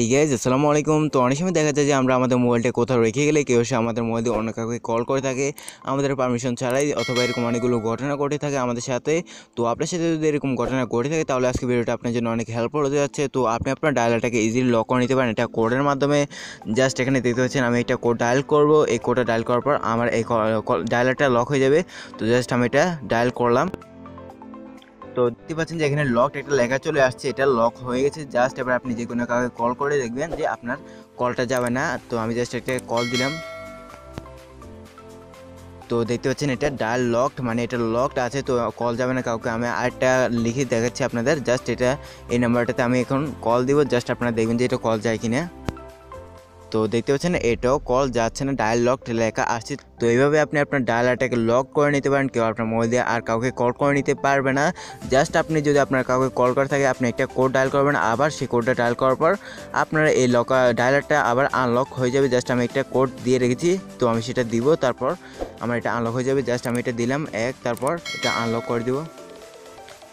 ঠিক আছে আসসালামু আলাইকুম। তো অনেক সময় দেখা যায় যে আমরা আমাদের মোবাইলটা কোথাও রেখে গেলে কেউ সে আমাদের মোবাইল দিয়ে অন্য কাউকে কল করে থাকে, আমাদের পারমিশন ছাড়াই অথবা এরকম অনেকগুলো ঘটনা ঘটে থাকে আমাদের সাথে। তো আপনার সাথে যদি এরকম ঘটনা ঘটে থাকে, তাহলে আজকে ভিডিওটা আপনার জন্য অনেক হেল্পফুল হতে যাচ্ছে। তো আপনি আপনার ডায়ালটাকে ইজিলি লক করে নিতে পারেন। এটা কোডের মাধ্যমে জাস্ট এখানে দেখতে পাচ্ছেন, আমি এটা কোড ডায়াল করব। এই কোডটা ডায়াল করার পর আমার এই ডায়ালারটা লক হয়ে যাবে। তো জাস্ট আমি এটা ডায়াল করলাম। তো দেখতে পাচ্ছেন যে এখানে লক একটা লেখা চলে আসছে, এটা লক হয়ে গেছে। জাস্ট এবার আপনি যে কোনো কাউকে কল করে দেখবেন যে আপনার কলটা যাবে না। তো আমি জাস্ট একটা কল দিলাম। তো দেখতে পাচ্ছেন এটা ডায়াল লকড মানে এটা লকড আছে, তো কল যাবে না কাউকে। আমি আরেকটা লিখে দেখাচ্ছি আপনাদের। জাস্ট এটা, এই নাম্বারটাতে আমি এখন কল দিব। জাস্ট আপনারা দেখবেন যে এটা কল যায় কিনা। তো দেখতে পাচ্ছেন, এটাও কল যাচ্ছে না ডায়াল লক লেখা আসছে। তো এইভাবে আপনি আপনার ডায়ালারটাকে লক করে নিতে পারেন, কেউ আপনার মোবাইল দিয়ে আর কাউকে কল করে নিতে পারবে না। জাস্ট আপনি যদি আপনার কাউকে কল করে থাকে, আপনি একটা কোড ডায়াল করবেন, আবার সেই কোডটা ডায়াল করার পর আপনার এই লক ডায়ালারটা আবার আনলক হয়ে যাবে। জাস্ট আমি একটা কোড দিয়ে রেখেছি, তো আমি সেটা দিব, তারপর আমার এটা আনলক হয়ে যাবে। জাস্ট আমি এটা দিলাম, এক, তারপর এটা আনলক করে দিব।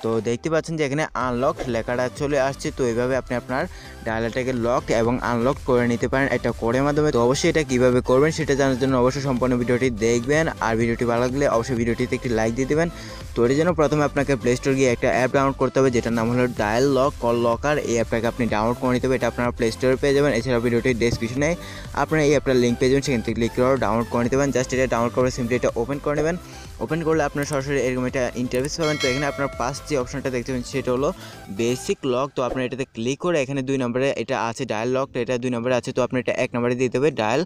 তো দেখতে পাচ্ছেন যে এখানে আনলক লেখাটা চলে আসছে। তো এইভাবে আপনি আপনার ডায়ালারটাকে লক এবং আনলক করে নিতে পারেন এটা করে মাধ্যমে। তো অবশ্যই এটা কীভাবে করবেন সেটা জানার জন্য অবশ্যই সম্পূর্ণ ভিডিওটি দেখবেন। আর ভিডিওটি ভালো লাগলে অবশ্যই ভিডিওটিতে একটি লাইক দিয়ে দেবেন। তো এর জন্য প্রথমে আপনাকে প্লে স্টোর গিয়ে একটা অ্যাপ ডাউনলোড করতে হবে, যেটার নাম হলো ডায়াল লক কল লকার এই অ্যাপটাকে আপনি ডাউনলোড করে নিতে হবে, এটা আপনারা প্লে স্টোরে পেয়ে যাবেন। এছাড়া ভিডিওটির ডেসক্রিপশনে আপনারা এই অ্যাপটার লিঙ্ক পেয়ে যাবেন। সেখান থেকে ক্লিক করে ডাউনলোড করে নিতে পারেন। জাস্ট এটা ডাউনলোড করে সিম্পলি এটা ওপেন করে নেবেন। ওপেন করলে আপনার সরাসরি এরকম একটা ইন্টারভিউস পাবেন। তো এখানে আপনার পাঁচ যে অপশনটা দেখতে পাবেন সেটা হলো বেসিক লক তো আপনার এটাতে ক্লিক করে এখানে দুই নম্বরে এটা আছে ডায়াল লক এটা দুই নম্বরে আছে, তো আপনি এটা এক নম্বরে দিয়ে দেবে ডায়াল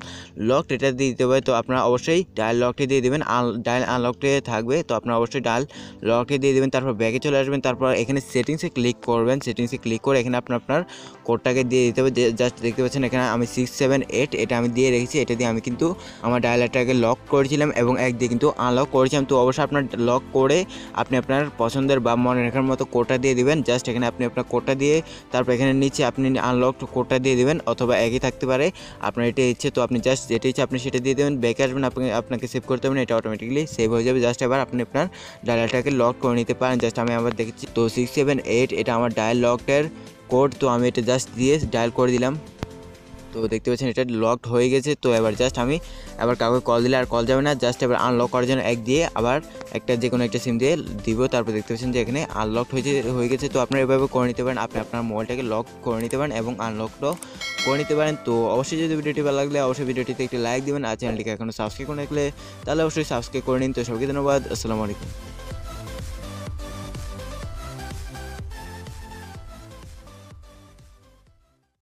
লক এটা দিয়ে দিতে হবে। তো আপনারা অবশ্যই ডায়াল লকটি দিয়ে দেবেন ডায়াল আনলকটি থাকবে। তো আপনারা অবশ্যই ডায়াল লকটি দিয়ে দেবেন, তারপর ব্যাগে চলে আসবেন, তারপর এখানে সেটিংসে ক্লিক করবেন। সেটিংসে ক্লিক করে এখানে আপনার আপনার কোডটাকে দিয়ে দিতে হবে। জাস্ট দেখতে পাচ্ছেন এখানে আমি সিক্স সেভেন এইট এটা আমি দিয়ে রেখেছি। এটা দিয়ে আমি কিন্তু আমার ডায়ালারটাকে লক করেছিলাম এবং এক দিয়ে কিন্তু আনলক করেছিলাম। তো অবশ্যই আপনার লক করে আপনি আপনার পছন্দের বা মনে রাখার মতো কোটা দিয়ে দিবেন। জাস্ট এখানে আপনি আপনার কোটা দিয়ে, তারপর এখানে নিচে আপনি আনলক কোটা দিয়ে দিবেন অথবা একই থাকতে পারে। আপনার এটা ইচ্ছে, তো আপনি জাস্ট যেটা ইচ্ছে আপনি সেটা দিয়ে দেবেন। ব্যাকে আসবেন, আপনি, আপনাকে সেভ করতে হবে এটা অটোমেটিকলি সেভ হয়ে যাবে। জাস্ট এবার আপনি আপনার ডায়ালটাকে লক করে নিতে পারেন। জাস্ট আমি আবার দেখেছি, তো সিক্স সেভেন এইট এটা আমার ডায়াল লকটের কোড তো আমি এটা জাস্ট দিয়ে ডায়াল করে দিলাম। তো দেখতে পাচ্ছেন এটা লকড হয়ে গেছে। তো এবার জাস্ট আমি আবার কাউকে কল দিলে আর কল যাবে না। জাস্ট এবার আনলক করার জন্য এক দিয়ে আবার একটা যে কোনো একটা সিম দিয়ে দিব। তারপর দেখতে পাচ্ছেন যে এখানে আনলকড হয়েছে, হয়ে গেছে। তো আপনারা এভাবে করে নিতে পারেন। আপনি আপনার মোবাইলটাকে লক করে নিতে পারেন এবং আনলকটাও করে নিতে পারেন। তো অবশ্যই যদি ভিডিওটি ভালো লাগলে অবশ্যই ভিডিওটিতে একটি লাইক দিবেন। আর চ্যানেলটিকে এখনও সাবস্ক্রাইব করে রাখলে তাহলে অবশ্যই সাবস্ক্রাইব করে নিন। তো সবাইকে ধন্যবাদ। আসসালামু আলাইকুম।